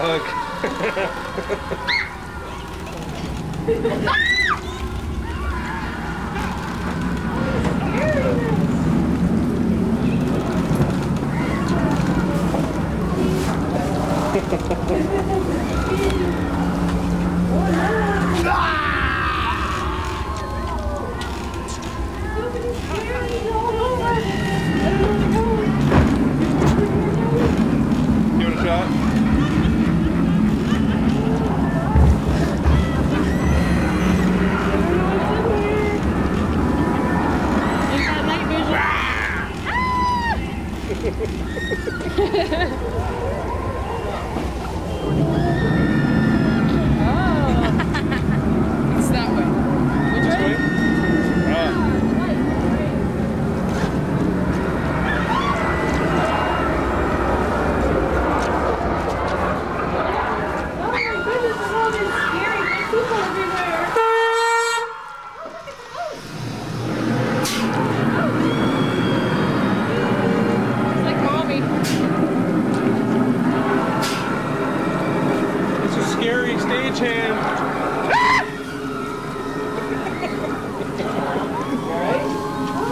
Hug. Give ah! Thank you.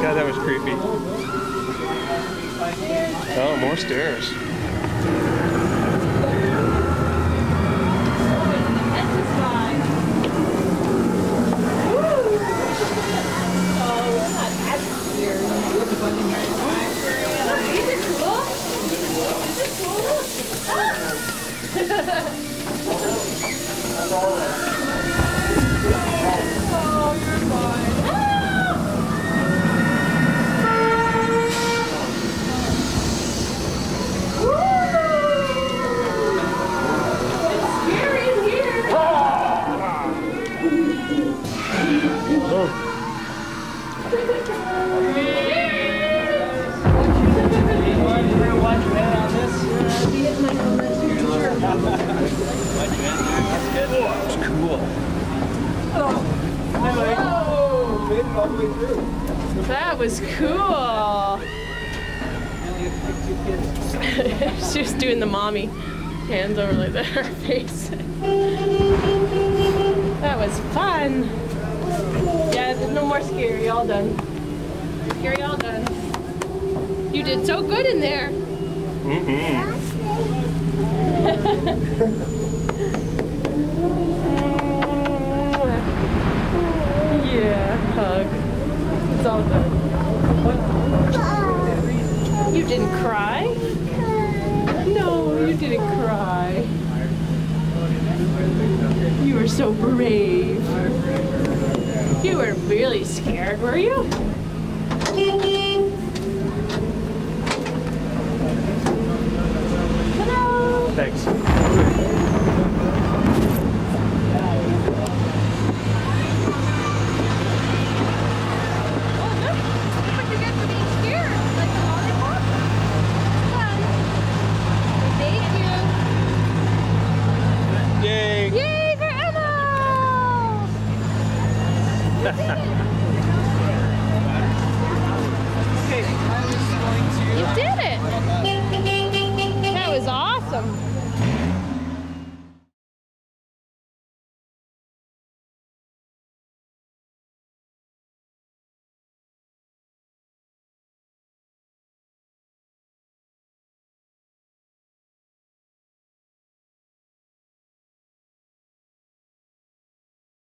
God, that was creepy. Oh, more stairs. It's cool. That was cool. she was doing the mommy hands over like that, her face. that was fun. Yeah, there's no more scary. All done. Scary, all done. You did so good in there. Mm-hmm. Yeah, hug. It's all done. You didn't cry? No, you didn't cry. You were so brave. You were really scared, were you? Thanks.